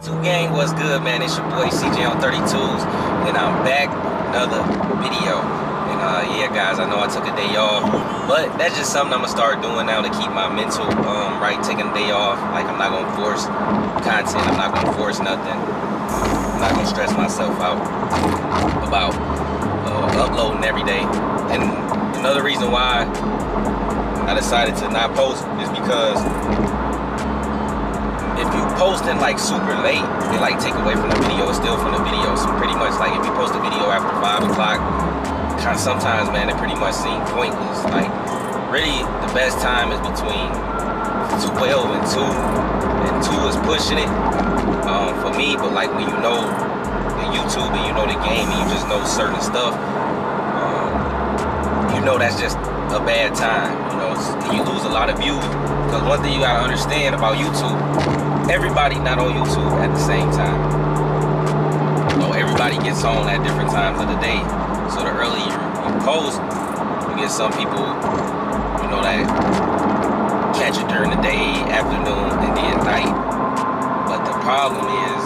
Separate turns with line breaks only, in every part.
Two gang, what's good, man? It's your boy CJ on 32s, and I'm back another video. And uh, yeah, guys, I know I took a day off, but that's just something I'm gonna start doing now to keep my mental um, right. Taking a day off, like I'm not gonna force content. I'm not gonna force nothing. I'm not gonna stress myself out about uh, uploading every day. And another reason why I decided to not post is because if you posting like super late, it like take away from the video. It's still from the video. So pretty much like if you post a video after five o'clock, kind of sometimes man, it pretty much seems pointless. Like really, the best time is between 12 and two, and two is pushing it um, for me. But like when you know the YouTube and you know the game and you just know certain stuff, um, you know that's just a bad time. You know, you lose a lot of views. Because one thing you gotta understand about YouTube, everybody not on YouTube at the same time. So everybody gets on at different times of the day. So the earlier you post, you get some people, you know, that catch it during the day, afternoon, and then night. But the problem is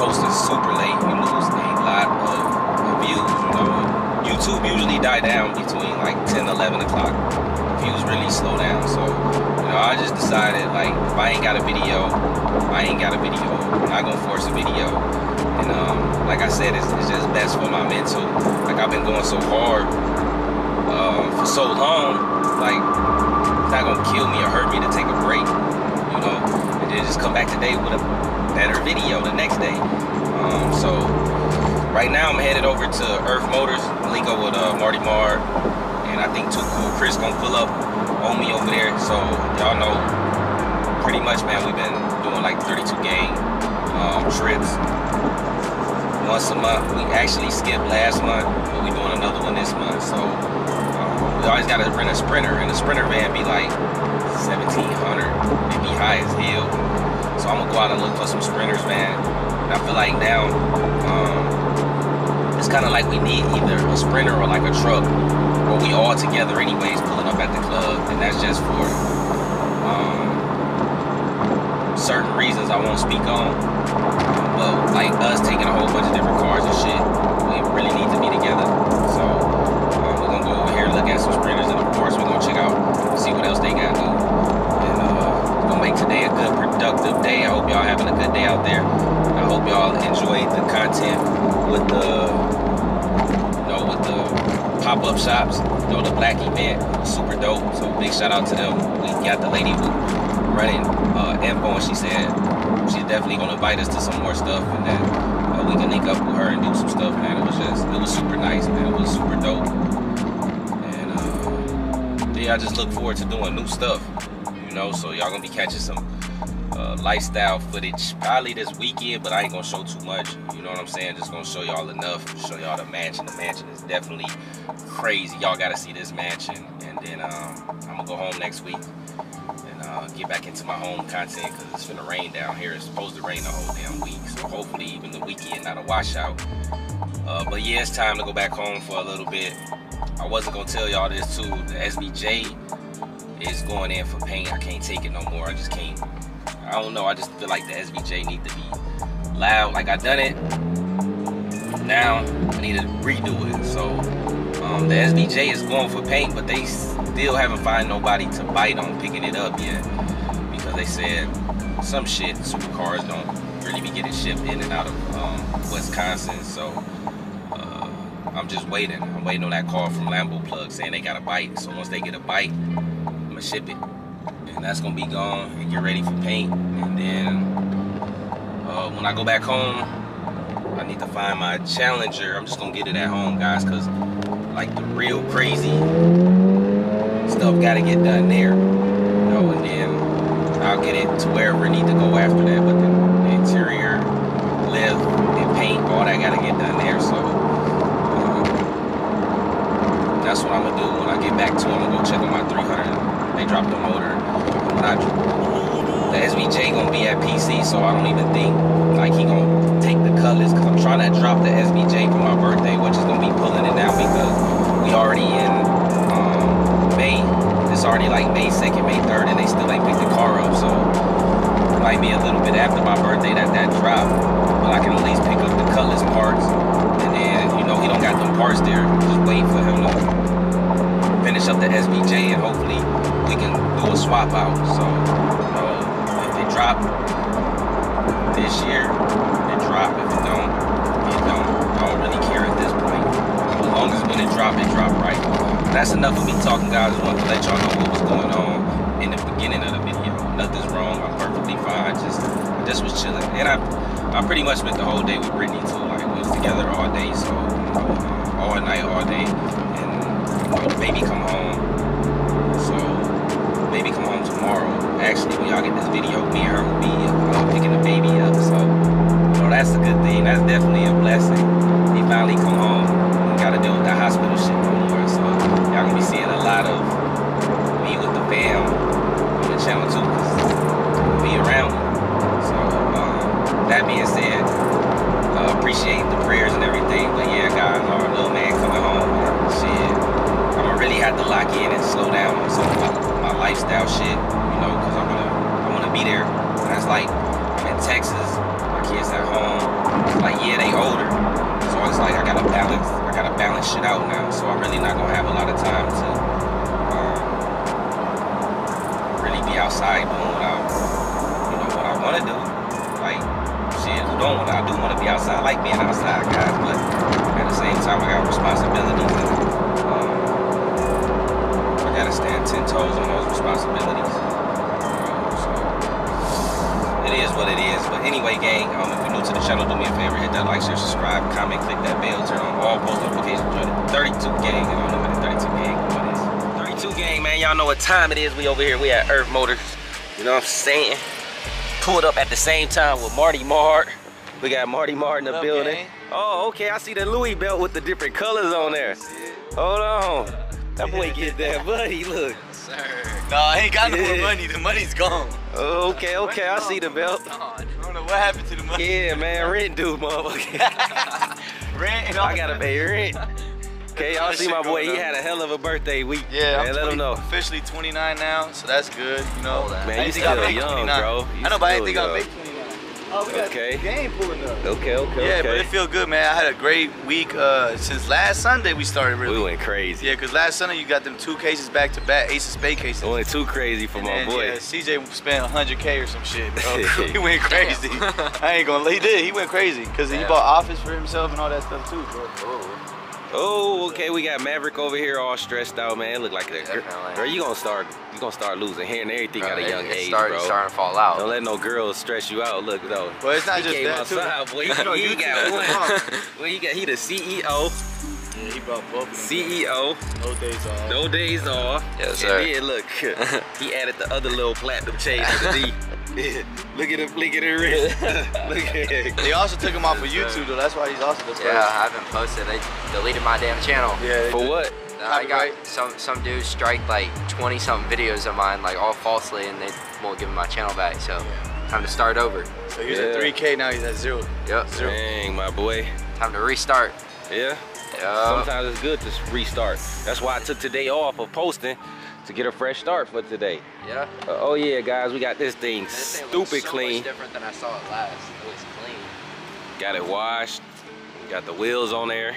posting super late, you lose a lot of views, you know. YouTube usually die down between like 10, 11 o'clock views really slow down. So, you know, I just decided like if I ain't got a video, I ain't got a video. I'm not gonna force a video. And um, like I said, it's, it's, just best for my mental. Like I've been going so hard uh, for so long, like it's not gonna kill me or hurt me to take a break, you know, and then just come back today with a better video the next day. Um, so right now I'm headed over to Earth Motors, link up with uh, Marty Mar and I think Too Cool Chris gonna pull up on me over there. So y'all know pretty much, man, we've been doing like 32 game um, trips once a month. We actually skipped last month, but we doing another one this month. So um, we always gotta rent a Sprinter, and the Sprinter van be like 1700. It be high as hell. So I'm gonna go out and look for some Sprinters, man. And I feel like now. Um, it's kind of like we need either a sprinter or like a truck or we all together anyways pulling up at the club and that's just for um, certain reasons I won't speak on. But like us taking a whole bunch of different cars and shit we really need to be together. So um, we're gonna go over here look at some sprinters and of course we're gonna check out see what else they got do. And uh, gonna make today a good productive day. I hope y'all having a good day out there. I hope y'all enjoyed the content with the pop-up shops know the black event super dope so big shout out to them we got the lady who running uh info and she said she's definitely gonna invite us to some more stuff and then uh, we can link up with her and do some stuff man it was just it was super nice man it was super dope and uh yeah i just look forward to doing new stuff you know so y'all gonna be catching some uh, lifestyle footage probably this weekend, but I ain't gonna show too much. You know what I'm saying? Just gonna show y'all enough. Show y'all the mansion. The mansion definitely crazy. Y'all gotta see this mansion. And then um, I'm gonna go home next week and uh, get back into my home content because it's gonna rain down here. It's supposed to rain the whole damn week. So hopefully even the weekend not a washout. Uh, but yeah, it's time to go back home for a little bit. I wasn't gonna tell y'all this too. The SVJ is going in for paint. I can't take it no more. I just can't I don't know. I just feel like the SVJ need to be loud. Like I done it. Now I need to redo it. So um, the SVJ is going for paint, but they still haven't found nobody to bite on picking it up yet because they said some shit supercars don't really be getting shipped in and out of um, Wisconsin. So uh, I'm just waiting. I'm waiting on that call from Lambo Plug saying they got a bite. So once they get a bite, I'm gonna ship it and that's gonna be gone and get ready for paint and then uh, when I go back home I need to find my Challenger. I'm just gonna get it at home guys because like the real crazy stuff gotta get done there. You know and then I'll get it to wherever I need to go after that but the, the interior lift and paint all that gotta get done there so um, that's what I'm gonna do when I get back to them I'm gonna go check on my 300 they dropped the motor the SVJ gonna be at PC, so I don't even think like he gonna take the colors because I'm trying to drop the SVJ for my birthday, which is gonna be pulling it out because we already in um, May. It's already like May 2nd, May 3rd, and they still ain't picked the car up, so it might be a little bit after my birthday that that drop, but I can at least pick up the colors parts. And then, you know, he don't got them parts there. Just wait for him to finish up the SVJ and hopefully we can do a swap out. So, drop this year, they drop. If it don't, it don't. I don't really care at this point. As long as when it drop, it drop right. That's enough of me talking, guys. I wanted to let y'all know what was going on in the beginning of the video. Nothing's wrong. I'm perfectly fine. Just, I just was chilling. And I, I pretty much spent the whole day with Brittany too. Like we was together all day, so know, all night, all day, and you know, baby come home. So baby come home tomorrow. Actually, when y'all get this video, me and her will be uh, picking the baby up. So you know, that's a good thing. That's definitely a blessing. He finally come home. We got to deal with that hospital shit no more. So y'all gonna be seeing a lot of me with the fam on the channel too, cause be around. So um, that being said, uh, appreciate the prayers and everything. But yeah, guys, our little man coming home, shit. I'm gonna really have to lock in and slow down on some of my, my lifestyle shit, you know, cause I wanna I wanna be there. And That's like in Texas, my kids at home. It's like yeah, they older, so it's like I gotta balance. I gotta balance shit out now. So I'm really not gonna have a lot of time to um, really be outside doing what I, you know, what I want to do. Like, shit, want to? I do want to be outside. I like being outside, guys, but at the same time, I got responsibilities. And, um, I gotta stand ten toes on those responsibilities. It is what it is. But anyway, gang, um, if you're new to the channel, do me a favor, hit that like, share, subscribe, comment, click that bell, turn on all post notifications. Join the 32 gang. I don't know what the 32 gang what is. 32 gang, man. Y'all know what time it is. We over here. We at Earth Motors. You know what I'm saying? Pulled up at the same time with Marty Mart. We got Marty Mart in the
up,
building.
gang?
Oh, okay. I see the Louis belt with the different colors on there. Hold on. That boy get that buddy. Look.
Sir. No, I ain't got no
Yeah.
more money. The money's gone.
Okay, okay. I see the belt.
I don't know what happened to the money.
Yeah, man. Rent due, motherfucker.
Rent and all
I gotta pay rent. Okay, y'all see my boy. He
up.
had a hell of a birthday week.
Yeah,
man,
I'm
let him know.
officially 29 now, so that's good. You know,
Man,
I
you still young,
29.
bro. You
I know, but I didn't think I'd make 29. Oh, we got
Okay.
the game pulling up.
Okay, okay,
Yeah,
okay.
but it feel good, man. I had a great week uh, since last Sunday. We started really.
we went crazy.
Yeah, cause last Sunday you got them two cases back to back, Ace of Spade cases.
It went too crazy for
And
my
then,
boy.
Yeah, CJ spent 100k or some shit. Bro. he went crazy. I ain't gonna. He did. He went crazy because he bought office for himself and all that stuff too, bro.
Oh, Oh, okay. We got Maverick over here, all stressed out, man. Look like a girl.
Definitely.
Girl, you gonna start. You gonna start losing hair and everything at a young age,
start-
bro.
starting to fall out.
Don't let no girls stress you out. Look though.
Well, it's not
he
just
came
that, too.
outside, boy. He, he
you
got
too.
one. well, he got he the CEO.
Yeah, he brought both.
CEO.
No days off.
No days off.
Yes,
and
sir.
then look, he added the other little platinum chain to the D. look at him flicking the wrist. look at it.
They also took him off of YouTube though. That's why he's also the first.
Yeah, I haven't posted. They deleted my damn channel.
Yeah. they
For
did.
what?
I got
Copyright?
some some dudes strike like 20 something videos of mine, like all falsely, and they won't give me my channel back. So time to start over.
So he was
Yeah.
at 3K. Now he's at zero.
Yep.
Zero.
Dang, my boy.
Time to restart.
Yeah.
Yep.
Sometimes it's good to restart. That's why I took today off of posting to get a fresh start for today.
Yeah.
Uh, oh yeah, guys, we got this thing
This thing
stupid
so
clean.
Much different than I saw it last. It looks clean.
Got it washed. Got the wheels on there.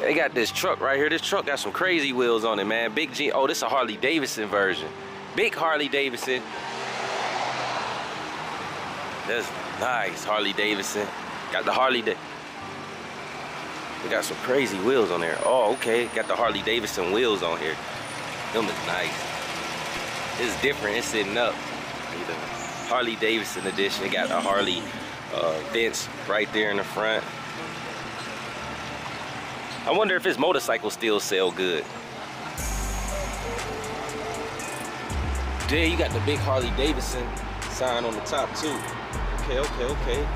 They got this truck right here. This truck got some crazy wheels on it, man. Big G. Oh, this is a Harley Davidson version. Big Harley Davidson. That's nice, Harley Davidson. Got the Harley. Da- we got some crazy wheels on there. Oh, okay. Got the Harley Davidson wheels on here. Them is nice. It's different. It's sitting up. Harley Davidson edition. They got the Harley uh, vents right there in the front. I wonder if his motorcycle still sell good. Yeah, you got the big Harley Davidson sign on the top too. Okay, okay, okay.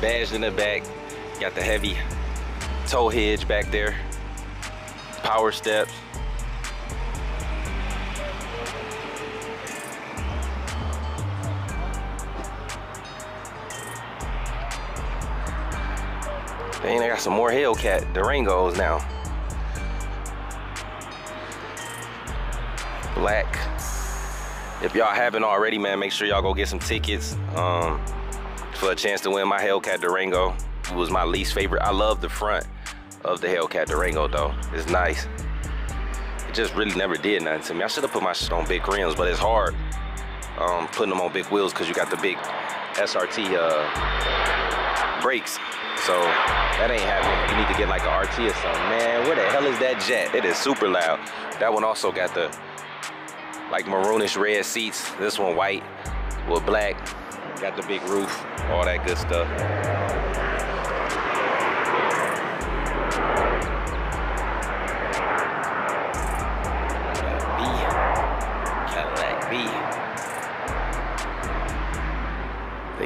Badged in the back. Got the heavy tow hitch back there. Power steps. Dang, I got some more Hellcat Durangos now. Black. if y'all haven't already, man, make sure y'all go get some tickets um, for a chance to win my Hellcat Durango. It was my least favorite. I love the front of the Hellcat Durango though. It's nice. It just really never did nothing to me. I should have put my shit on big rims, but it's hard um, putting them on big wheels because you got the big SRT uh, brakes. So that ain't happening. You need to get like an RT or something. Man, where the hell is that jet? It is super loud. That one also got the like maroonish red seats. This one white with black. Got the big roof, all that good stuff.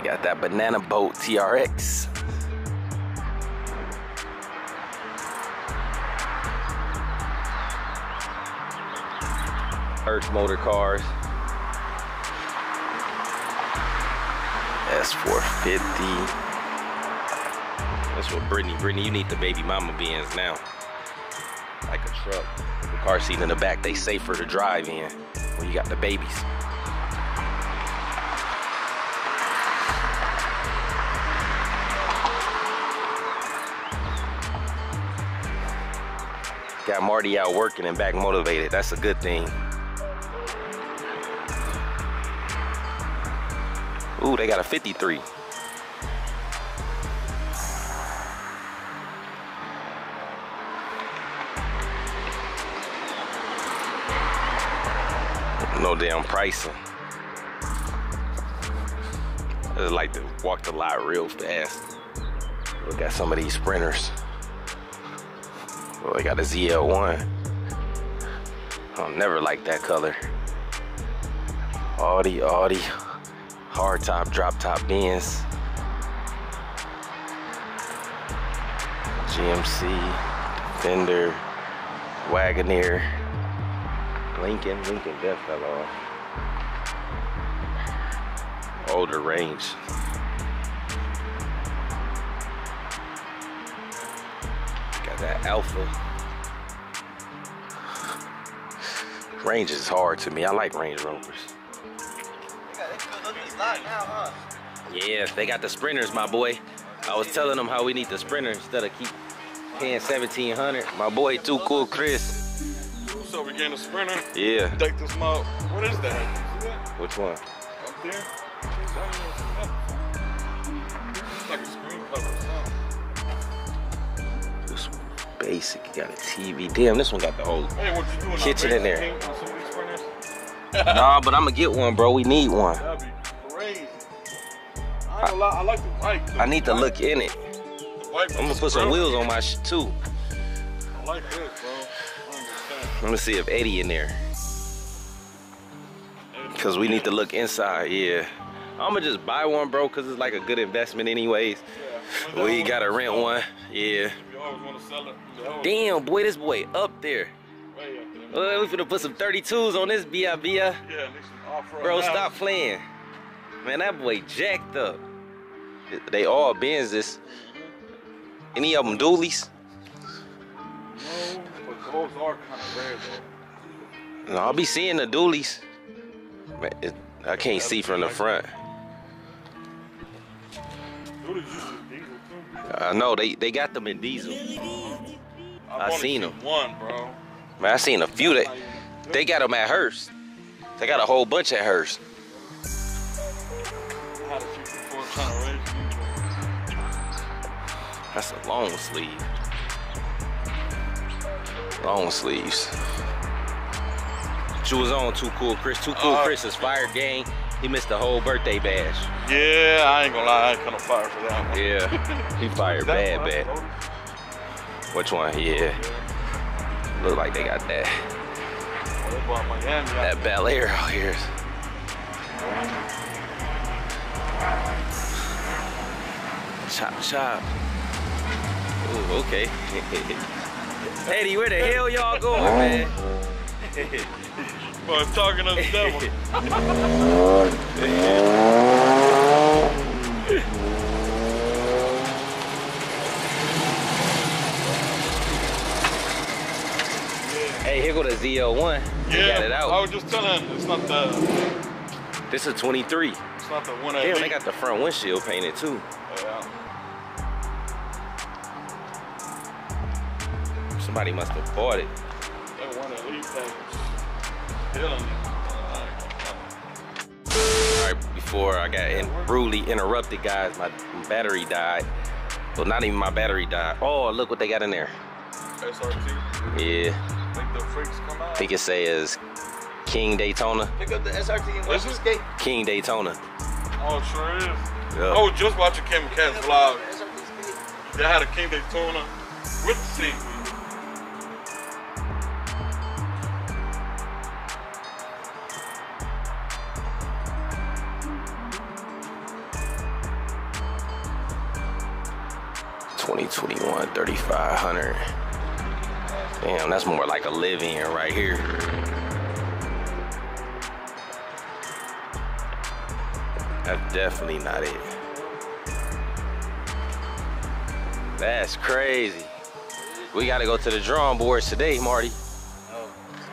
They got that banana boat TRX. Hertz motor cars. S450. That's what Brittany, Brittany, you need the baby mama Benz now. Like a truck. The car seat in the back, they safer to drive in when you got the babies. Got Marty out working and back motivated. That's a good thing. Ooh, they got a 53. No damn pricing. I just like to walk the lot real fast. Look at some of these sprinters. Oh, they got a ZL1. I'll never like that color. Audi, Audi, hard top, drop top Benz. GMC, Fender, Wagoneer, Lincoln, Lincoln that fell off. Older range. That Alpha. Range is hard to me. I like Range Rovers. Yeah, they got the sprinters, my boy. I was telling them how we need the sprinter instead of keep paying 1700 My boy, too cool, Chris.
So we getting a sprinter.
Yeah.
Take this out. What is that? That?
Which one?
Up there?
Basic. You got a TV. Damn, this one got the whole.
Hey, what you doing?
Kitchen in there.
On uh, some of these sprinters?
nah, but I'm gonna get one, bro. We need one.
That'd be crazy. I ain't I like the
I need to look in it. I'm gonna put some wheels on my shit too.
I like this, bro. I.
Let me see if Eddie in there. Cause we need to look inside, yeah. I'ma just buy one, bro, cause it's like a good investment anyways.
Yeah.
We gotta rent one, yeah.
Always want to sell it.
Damn, boy, this boy up there.
way up there.
Oh, we finna put some 32s on this BIBIA.
Yeah, need some off-road
Bro, stop playing. Man, that boy jacked up. They all Benzes. Any of them dualies?
No, but those are kind of rare though.
No, I'll be seeing the dualies. Man, it, I can't see from the front.
Dude, usually diesel too.
I know they, they got them in diesel. I
only
seen 'em.
One, bro.
Man, I seen a few that they got them at Hearst. They got a whole bunch at Hearst.
I had a few before trying to raise you.
That's a long sleeve. Long sleeves. You was on Too Cool Chris. Too Cool
Uh,
Chris is fire gang. He missed the whole birthday bash.
Yeah, I ain't gonna lie, I ain't kind of fire for that one.
Yeah. He fired bad, bad. Which one? Yeah. Look like they got that
they bought Miami.
that Bel Air out here. Chop chop. Ooh, okay. Eddie, where the hell y'all going, man?
But talking to the devil.
Hey, here go the ZL1.
Yeah,
got it
I was just telling him it's not the
This is 23.
It's not the one
Damn, they got the front windshield painted too.
Yeah.
Somebody must have bought it.
That one that leaked that was killing it.
All right, before I got in, rudely interrupted, guys, my battery died. Well, not even my battery died. Oh, look what they got in there.
SRT.
Yeah,
Think the freaks come out.
I think it says King Daytona.
Pick up the SRT and
Is
watch
it?
the skate.
King Daytona.
Oh, it sure is.
Yeah.
I was just watching Kim Cat's vlog. They had a King Daytona with the seat.
Right here. That's definitely not it. That's crazy. We gotta go to the drawing boards today, Marty.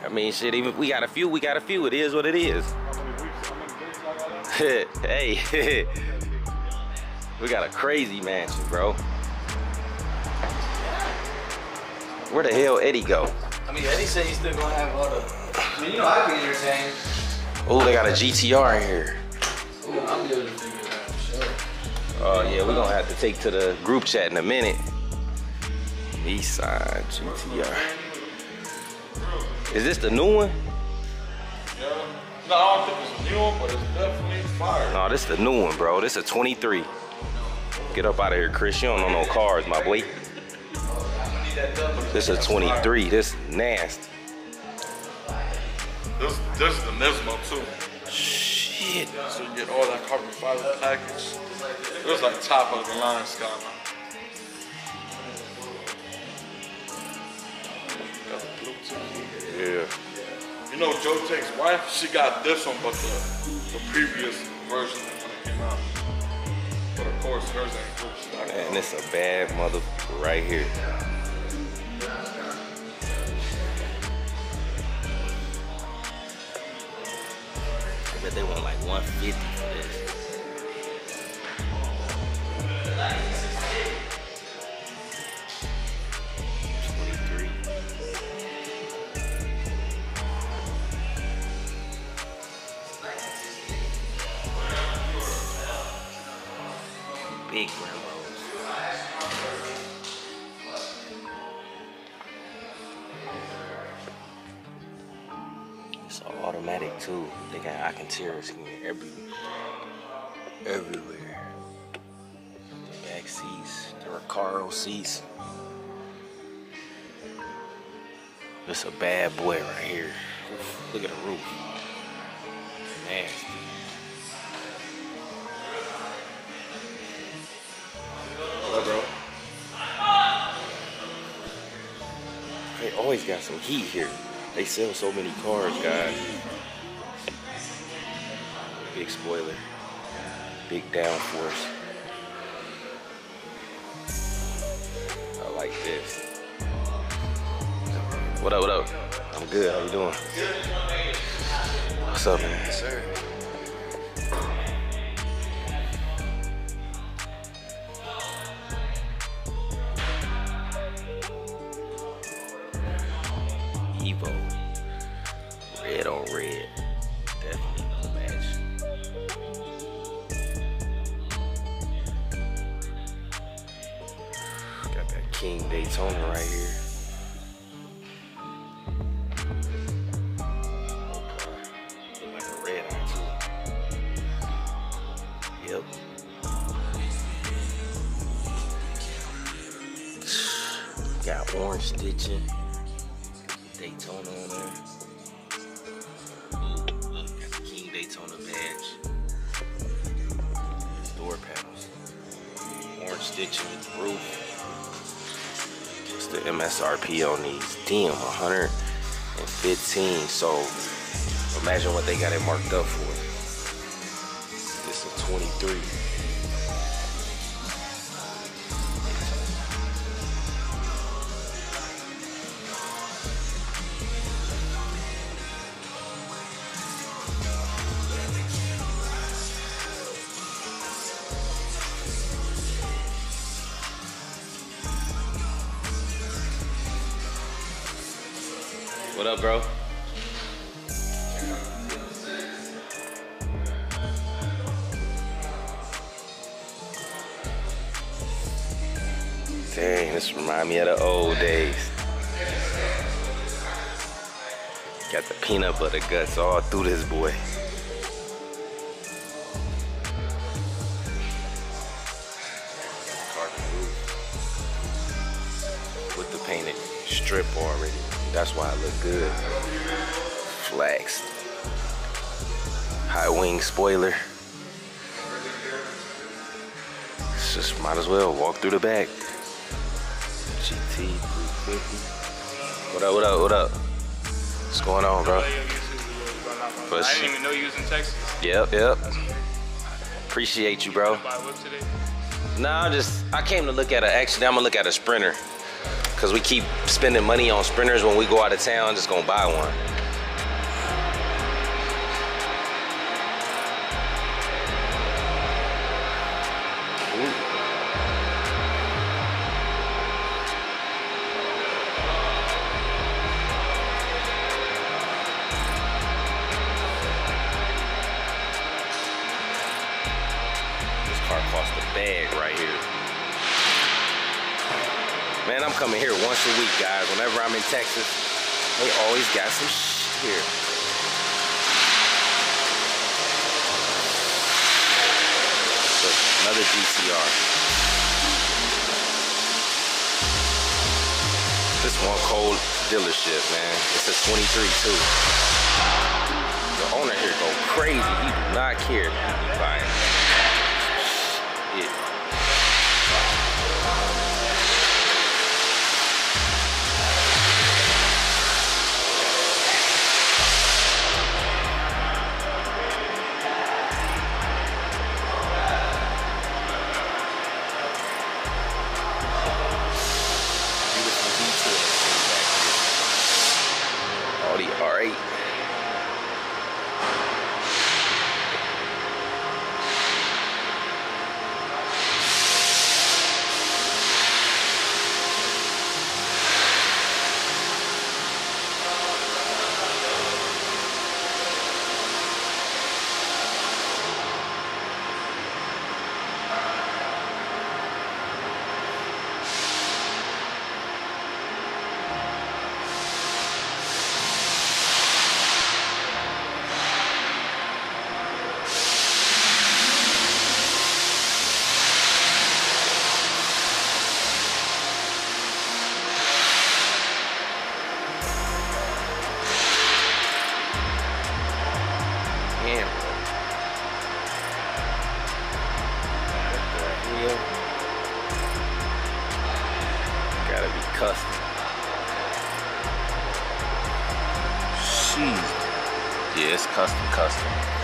I mean, shit, even we got a few, we got a few. It is what it is. Hey, we got a crazy mansion, bro. Where the hell Eddie go?
Mean, Eddie said he's still gonna have all the. I mean, you know, I'd be entertained.
Oh, they got a GTR in here.
Ooh, I'm able to figure it out for sure.
Oh yeah, we're gonna have to take to the group chat in a minute. Nissan GTR. Is this the new one?
Yeah. No, I don't think it's a new one, but it's definitely fire.
No, this is the new one, bro. This is a 23. Get up out of here, Chris. You don't know no cars, my boy. This is a 23. This nasty.
This, this is the Nismo too.
Shit.
So you get all that carbon fiber package. It was like top of the line Skyline. Got the Bluetooth.
Yeah.
You know Joe Take's wife, she got this one, but the, the previous version when it came out. But of course, hers ain't good.
Man, this a bad mother right here. I bet they want like 150 for this. Big Lambos. Automatic too. They got Alcantara every everywhere. The back seats, the Recaro seats. This a bad boy right here. Look at the roof. Nasty.
What, bro?
They always got some heat here. They sell so many cars, guys. Big spoiler. Big downforce. I like this. What up, what up? I'm good. How you doing? What's up, man? Yes, Sir. Orange stitching. Daytona on there. Ooh, look, got the King Daytona badge. Door panels. Orange stitching roof. What's the MSRP on these? Damn, 115. So imagine what they got it marked up for. This is 23. Guts all through this boy. With the painted strip already. That's why it look good. Flax. High wing spoiler. Just might as well walk through the back. GT 350. What up, what up, what up? What's going on, bro?
I didn't even know you was in Texas.
Yep, yep. Appreciate you, bro.
Buy a whip today.
Nah, just I came to look at a. Actually, I'm gonna look at a sprinter, cause we keep spending money on sprinters when we go out of town. Just gonna buy one. Got some shit here. Look, another GTR. This one cold dealership, man. It's a 23 too. The owner here go crazy. He do not care if Custom. Jeez. Yeah, it's custom, custom.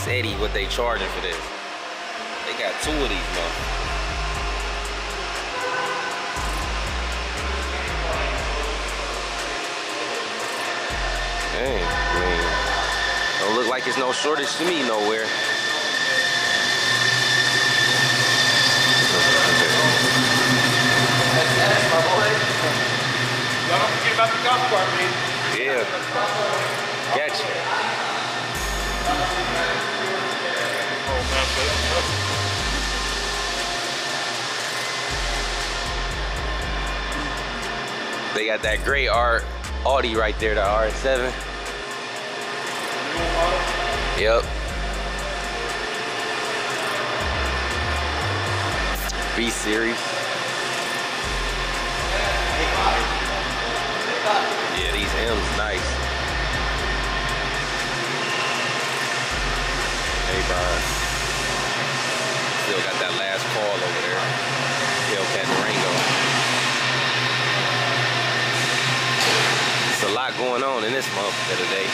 680 what they charging for this. They got two of these motherfuckers. Dang. Don't look like it's no shortage to me nowhere.
Don't forget about the golf cart, man.
Yeah. Gotcha. They got that great art Audi right there, the RS7. Yep. B series. Yeah, these M's nice. Hey, Brian. Still got that last call over there. Hellcat Durango. It's a lot going on in this month today.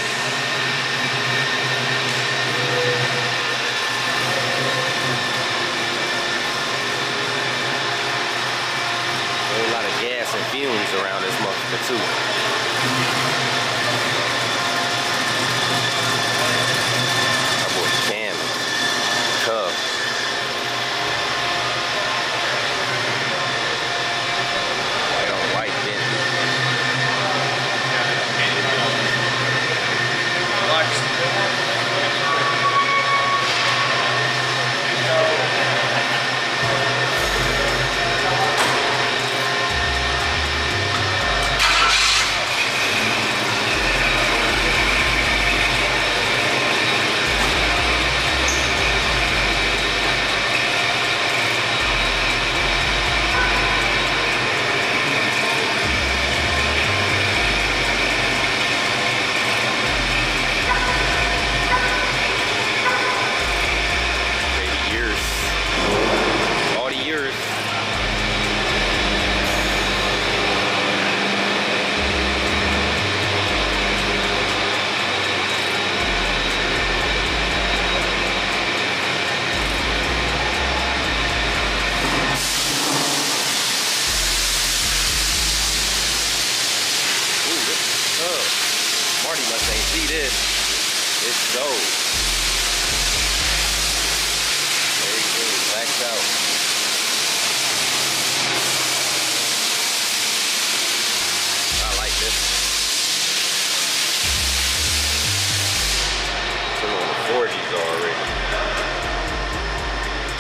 A lot of gas and fumes around this motherfucker too.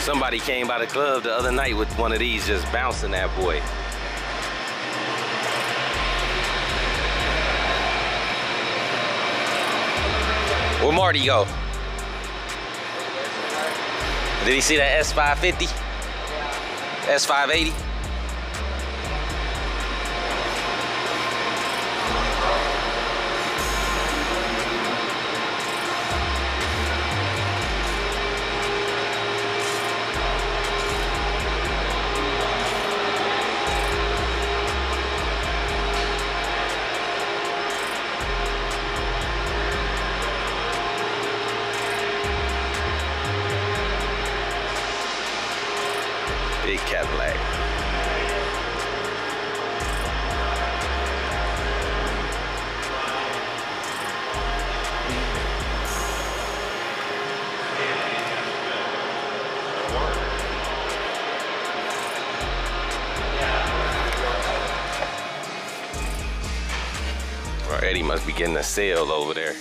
Somebody came by the club the other night with one of these just bouncing that boy. Where Marty go? Did he see that S550? S580? Getting a sale over there.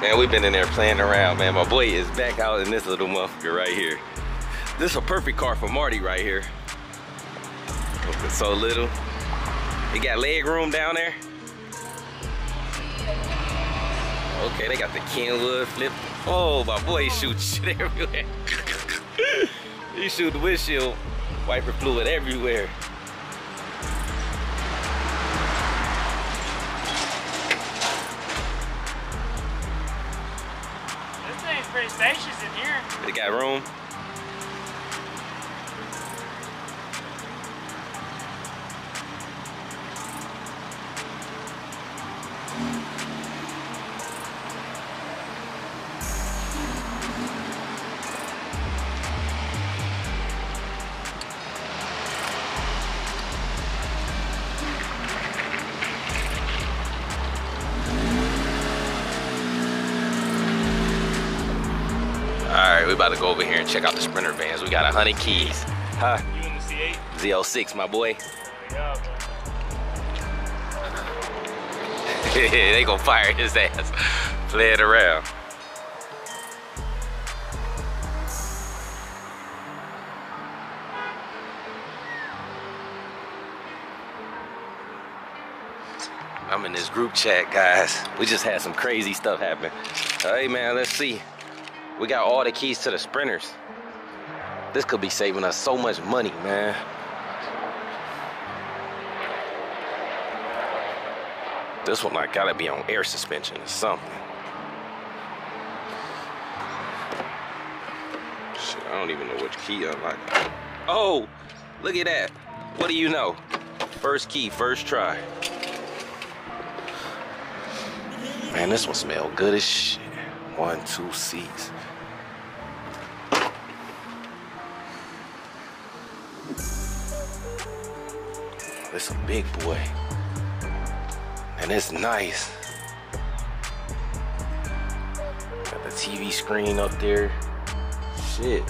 Man, we've been in there playing around, man. My boy is back out in this little motherfucker right here. This is a perfect car for Marty right here. It's so little. It got leg room down there. Okay, they got the Kenwood flip. Oh, my boy shoots shit everywhere. he shoot the windshield wiper fluid everywhere.
Here.
They got room. Hundred keys. Huh?
You in the C8?
Z06, my boy. They gonna fire his ass. Play it around. I'm in this group chat, guys. We just had some crazy stuff happen. Hey, man, let's see. We got all the keys to the sprinters. This could be saving us so much money, man. This one, I gotta be on air suspension or something. Shit, I don't even know which key I like. Oh, look at that. What do you know? First key, first try. Man, this one smell good as shit. One, two seats. A big boy. And it's nice. Got the TV screen up there. Shit.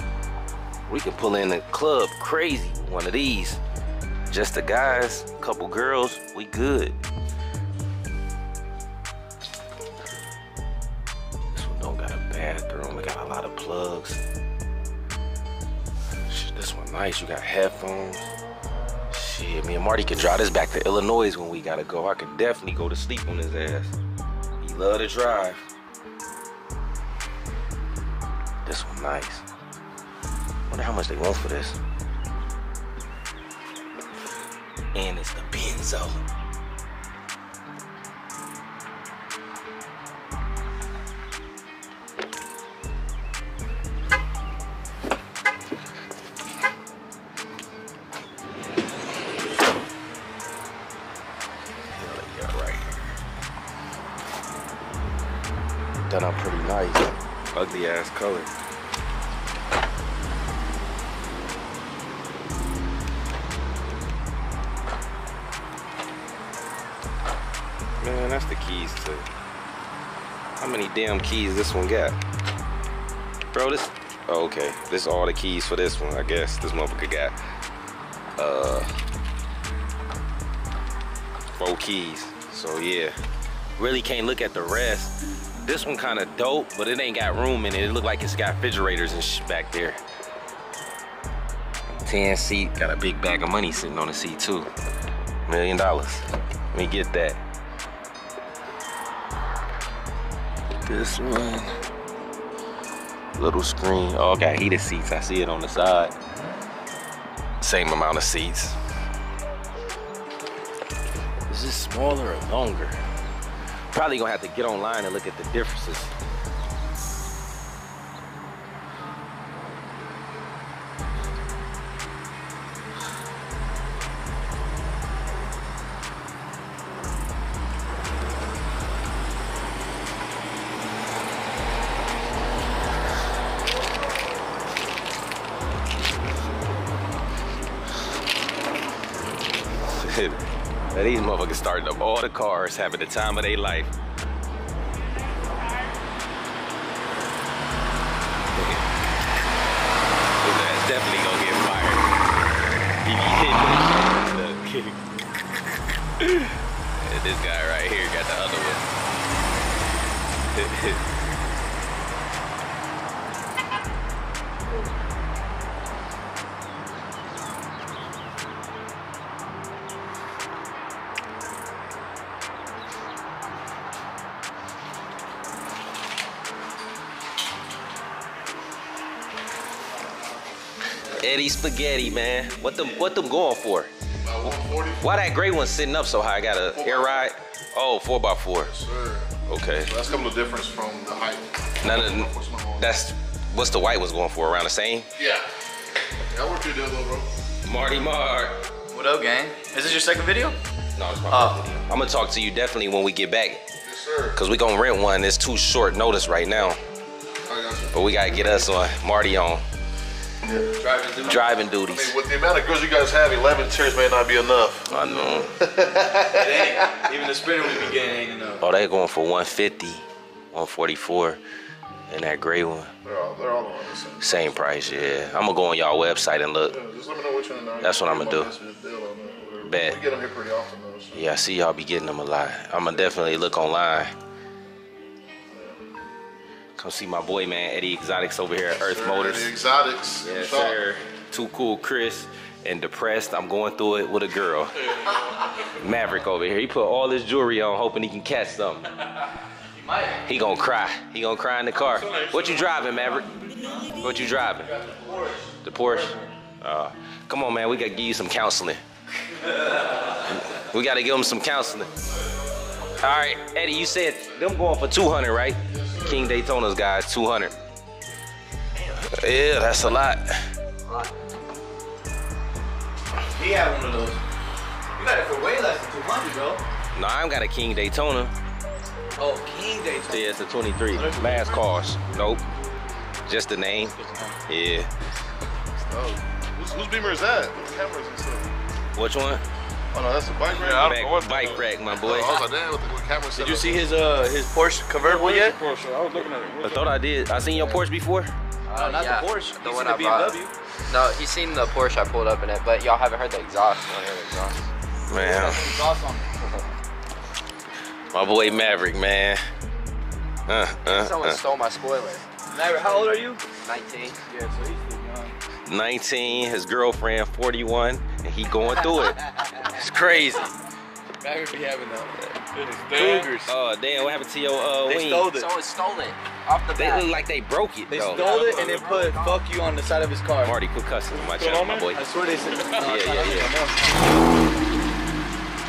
We can pull in the club crazy with one of these. Just the guys, couple girls, we good. This one don't got a bathroom. It got a lot of plugs. Shit, this one nice. You got headphones. Me and Marty can drive this back to Illinois when we gotta go. I could definitely go to sleep on his ass. He love to drive. This one nice. Wonder how much they want for this. And it's the Benzo. Color. Man, that's the keys to. How many damn keys this one got? Bro, this. Oh, okay. This all the keys for this one, I guess. This motherfucker got. Uh. Four keys. So, yeah. Really can't look at the rest. This one kind of dope, but it ain't got room in it. It look like it's got refrigerators and shit back there. 10 seat, got a big bag of money sitting on the seat too. Million dollars. Let me get that. This one. Little screen. Oh, got heated seats. I see it on the side. Same amount of seats. Is this smaller or longer? Probably gonna have to get online and look at the differences. All the cars, having the time of their life. Spaghetti, man. What them what them going for? Why that gray one sitting up so high? I got a
Four
air
by-
ride. Oh, four by four.
Sir.
Okay.
So that's a couple of difference from the height.
None of that's what's the white was going for around the same.
Yeah. Yeah, I worked your deal though, bro.
Marty Mark.
What up, gang? Is this your second video?
No, it's my
Oh.
first video. I'm gonna talk to you definitely when we get back.
Yes, sir.
Cause we gonna rent one. It's too short notice right now.
I got you.
But we gotta get us on Marty on
Driving through.
driving
I
duties.
mean, with the amount of girls you guys have, 11 chairs may not be enough.
I know.
It ain't. Even the sprinter we be getting ain't enough.
Oh, they going for 150, 144, and that gray one.
They're all, they're all on the same.
Same price, yeah. I'm gonna go on y'all website and look.
Yeah, just let me know which one.
That's what I'ma do.
this deal on that, whatever.
Bet.
We get them here pretty often though. So.
Yeah, I see y'all be getting them a lot. I'm gonna definitely look online. Come see my boy, man, Eddie Exotics over here at Earth Motors.
The exotics.
Yes,
Shop.
sir. Too cool, Chris. And depressed, I'm going through it with a girl. Maverick over here. He put all his jewelry on, hoping he can catch something. He gonna cry. He gonna cry in the car. What you driving, Maverick? What you driving? The Porsche. Uh, come on, man. We gotta give you some counseling. we gotta give him some counseling. All right, Eddie. You said them going for 200, right? King Daytona's guys, 200. Yeah, that's a lot.
He had one of those. You got it for way less than 200, bro.
No, I ain't got a King Daytona.
Oh, King Daytona.
Yeah, it's a 23. Last cars. Nope. Just the name. Yeah.
Oh. Whose, whose beamer is that? Cameras and stuff?
Which one?
Oh no, that's a bike rack.
Back, bike rack, my boy.
I was like, damn, what, the, what camera
Did you see his uh his Porsche convertible yet?
Porsche. I was looking at it.
I thought I did. I seen your Porsche before.
No, not
yeah,
the Porsche.
the
He's
one
in
I
the
bought.
BMW.
No, he's seen the Porsche I pulled up in it, but y'all haven't heard the exhaust. You don't hear the exhaust.
Man,
Exhaust on
my boy Maverick, man. Uh, uh,
Someone
uh.
stole my spoiler.
Maverick, how old are you?
19.
Yeah, so he's still young.
19, his girlfriend 41, and he going through it. It's crazy.
Maverick be having that.
Damn.
Cougars.
Oh damn, what happened to your uh,
They
wing?
stole it.
Someone stole it off the
They look like they broke it
They
though.
stole it and then put "fuck you" on the side of his car.
Marty, quit cussing on my channel, my boy.
I swear they said. No,
Yeah, yeah, yeah.
on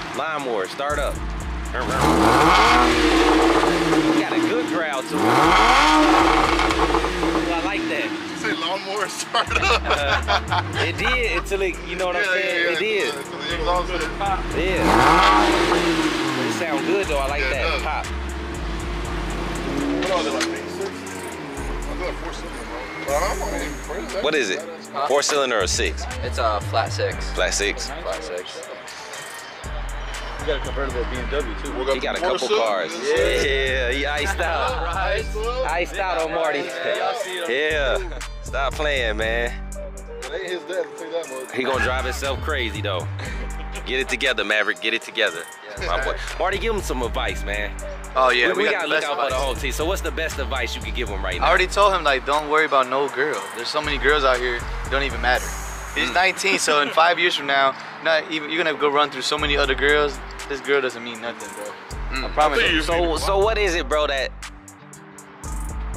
them.
Lawnmower, start up. You got a good crowd too. I like that.
You say lawnmower start up.
Uh, it did until it, you know what I'm
yeah,
saying?
yeah,
It did.
So the exhaust pop.
Yeah. It sound good though. I like
Yeah,
that pop.
What are they like? V6? I feel like four cylinder, bro. But I'm not even afraid of that.
What is it? Four cylinder or six?
It's a flat six.
Flat six.
Flat six.
You got a convertible BMW too.
We
He got a couple
cylinders.
cars. Yeah, he iced out. Iced out on Marty. Yeah. Stop playing, man.
It ain't his dad, I'll that much.
He gonna drive himself crazy though. Get it together, Maverick. Get it together. My boy. Marty, give him some advice, man.
Oh yeah,
we, we
got
gotta
the
look
best
out for the whole team. So what's the best advice you could give him right now?
I already told him like, don't worry about no girl. There's so many girls out here, it don't even matter. He's hmm. 19, so in five years from now, not even you're gonna go run through so many other girls. This girl doesn't mean nothing, bro. I hmm. promise.
think
you.
you-
So so what is it, bro? That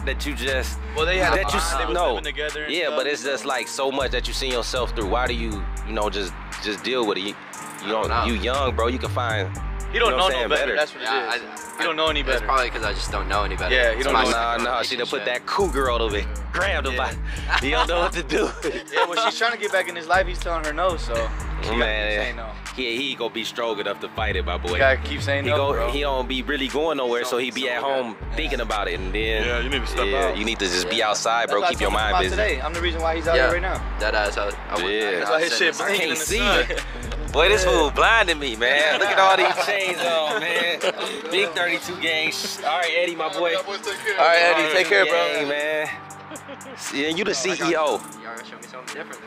that you just
Well, they had
that you
they was
no
living together. and
yeah,
stuff,
but it's just like so much that you seen yourself through. Why do you you know just just deal with it? You, you
don't
don't
know.
you young, bro. You can find
He don't
you know
know,
what
no better.
better.
That's what
Yeah,
it is.
I,
he don't know any
It's
better.
probably because I just don't know any better.
Yeah, he
It's
don't know-
second
Nah, nah. She done put
relationship.
that cool girl over, grabbed him by. You don't know what to do.
yeah, well, she's trying to get back in his life. He's telling her no, so she gotta
Man,
no.
He he gonna be strong enough to fight it, my boy.
You gotta keep saying
He
no,
go,
bro.
he don't be really going nowhere, so he be at home thinking about it, and then
Yeah, you need to step
yeah,
out.
you need to just be outside, bro. Keep your mind busy.
Today. I'm the reason why he's out
Yeah,
here right now.
That uh, ass. I, I would,
Yeah.
I
That's
why his
said
shit
this.
I can't see it. Boy, this fool blinding me, man. Look at all these chains on, man. Big 32 gang. All right, Eddie, my boy.
Y'all boys take care.
All right, Eddie, take care,
Gang,
bro.
man. See, and you the CEO.
Y'all gotta show me something different.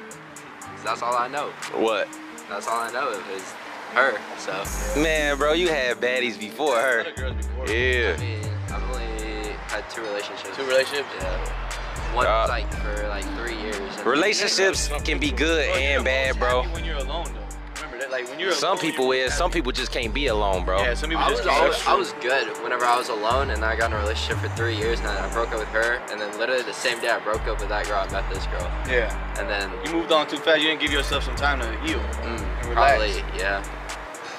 That's all I know.
What?
That's all I know of is her. So
Man, bro, you had baddies before her.
Girls before.
Yeah.
I mean, I've only had two relationships.
Two relationships.
Yeah. One
Uh,
like for like three years.
Relationships can be good and bad, bro.
When you're alone, though. Remember that. like when you're
Some
alone,
people
you're
is. Some people just can't be alone, bro.
Yeah, some people
I
just
was,
can't.
always, I was good whenever I was alone, and I got in a relationship for three years, and then I broke up with her, and then literally the same day I broke up with that girl, I met this girl,
Yeah.
and then
You moved on too fast. You didn't give yourself some time to heal.
mm,
And relax.
probably yeah.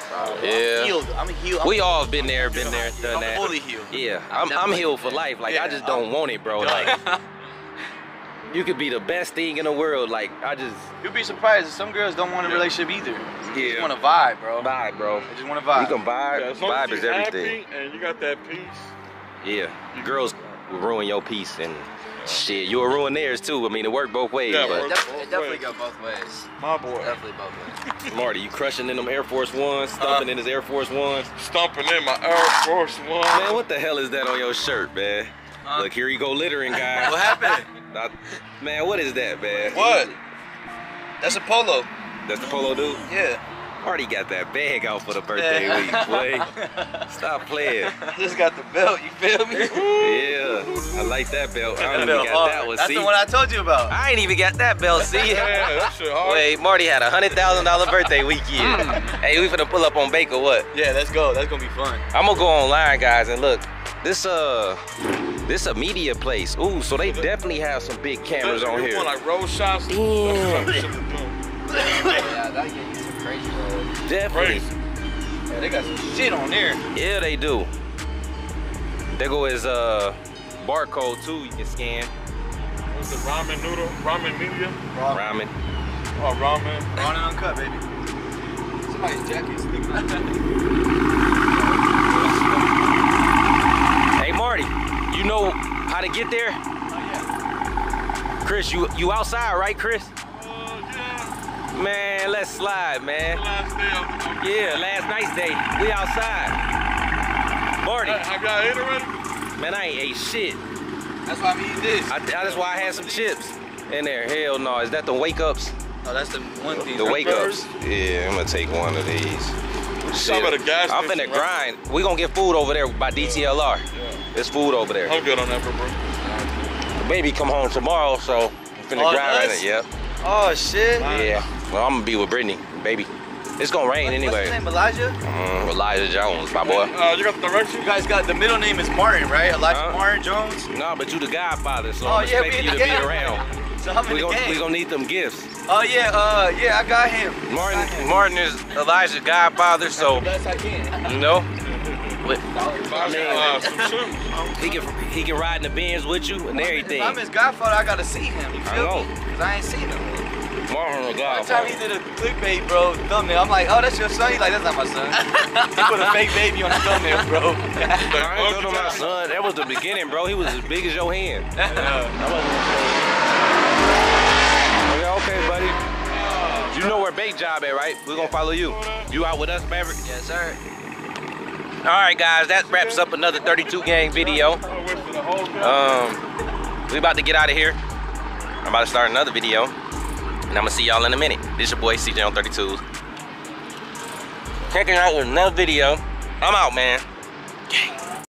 Probably.
Yeah.
I'm healed. I'm healed. I'm
We all have been there, been there, done
I'm
that.
fully healed.
Yeah,
I'm
I'm, I'm healed for life. Like I just don't want it, bro. Like you could be the best thing in the world. Like I just
You'll be surprised. Some girls don't want a relationship either. They just want to vibe, bro.
vibe, bro.
They just want to vibe.
You can vibe.
Yeah, as long
vibe
as
is
you
everything.
happy and you got that peace.
Yeah, girls will ruin your peace and shit. You'll ruin theirs too. I mean, it worked both ways.
Yeah,
It, def-
Both
it definitely
ways.
go both ways.
My boy.
Definitely both ways.
Marty, you crushing in them Air Force Ones, stumping uh-huh. in his Air Force Ones.
Stomping in my Air Force Ones.
Man, what the hell is that on your shirt, man? Look, here you go littering, guys.
What happened?
Man, what is that, man?
What? That's a polo.
That's the polo dude?
Yeah.
Marty got that bag out for the birthday
Yeah.
week, boy. Stop playing.
I just got the belt. You feel me?
Yeah, I like that belt. I don't even got that one.
That's
See,
the one I told you about.
I ain't even got that belt. See,
Yeah, that shit hard.
wait, Marty had a hundred thousand dollar birthday weekend. hey, we finna pull up on Baker. What?
Yeah, let's go. That's gonna be fun.
I'm gonna go online, guys, and look. This uh, this a media place. Ooh, so they definitely have some big cameras on here.
want like road shots?
Damn.
That's what I'm doing.
yeah, that get you some crazy roads.
Definitely.
Crazy.
Yeah, they got some shit on there.
Yeah, they do. There go his uh barcode too. You can scan.
What's the ramen noodle? Ramen media?
Ramen.
Oh, ramen.
Ramen and uncut, baby. Somebody's jacket's sticking out.
Hey Marty, you know how to get there? Uh, yeah. Chris, you you outside, right, Chris?
Uh, yeah.
Man, let's slide, man.
Last day of, of
Yeah, last night's day. We outside. Marty,
Have y'all ate already?
man, I ain't ate shit.
That's why I'm eating this.
I, that's why I had some chips in there. Hell no, is that the wake ups?
Oh, that's the one thing.
The wake ups? Yeah, I'm gonna take one of these.
Stop at a gas
I'm finna
right?
grind. We gonna get food over there by DTLR.
Yeah.
There's food over there.
I'm good on that, bro. bro.
The baby come home tomorrow, so I'm finna
Oh,
grind right
us?
now. Yep.
Oh shit.
Yeah. Well, I'm gonna be with Brittany, baby. It's gonna rain
What's
anyway.
his name? Elijah?
Mm, Elijah Jones, my boy.
Uh, you got the directions?
You guys got the middle name is Martin, right? Elijah
Huh?
Martin Jones.
No, but you the godfather, so
Oh,
I'm
yeah, we
expecting you
the
to be around.
So I'm in
We
the
gonna,
game.
we gonna need them gifts.
Oh yeah, uh, yeah, I got him.
Martin Martin is Elijah's godfather, so
Best I can.
you know. But
I mean, uh, some
he can he can ride in the Benz with you and everything.
If I'm his godfather, I gotta see him. You
I know.
me? Cause I ain't seen him.
Martin the
One time he
godfather.
did a clickbait, bro, thumbnail. I'm like, oh, that's your son. He's like, that's not my son. he put a fake baby on the thumbnail, bro.
I ain't know my son. That was the beginning, bro. He was as big as your hand. Okay, okay, buddy. You know where bait job at, right? We're gonna follow you. You out with us, Maverick?
Yes, sir.
All right, guys. That wraps up another 32 gang video.
Game.
Um, we about to get out of here. I'm about to start another video, and I'm gonna see y'all in a minute. This is your boy CJ on 32. Checking out with another video. I'm out, man.